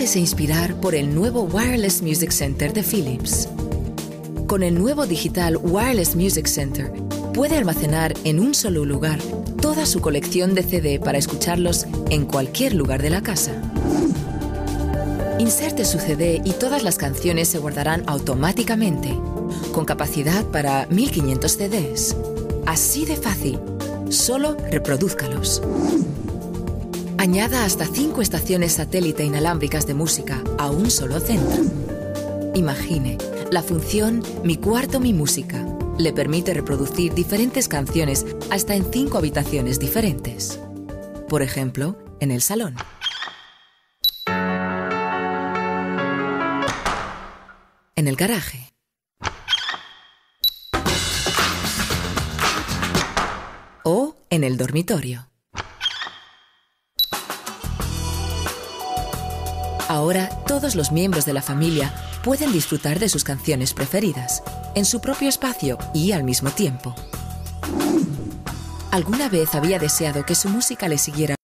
Déjese inspirar por el nuevo Wireless Music Center de Philips. Con el nuevo digital Wireless Music Center, puede almacenar en un solo lugar toda su colección de CD para escucharlos en cualquier lugar de la casa. Inserte su CD y todas las canciones se guardarán automáticamente, con capacidad para 1500 CDs. Así de fácil. Solo reproduzcalos. Añada hasta 5 estaciones satélite inalámbricas de música a un solo centro. Imagine, la función Mi cuarto, mi música le permite reproducir diferentes canciones hasta en 5 habitaciones diferentes. Por ejemplo, en el salón. En el garaje. O en el dormitorio. Ahora todos los miembros de la familia pueden disfrutar de sus canciones preferidas, en su propio espacio y al mismo tiempo. ¿Alguna vez había deseado que su música le siguiera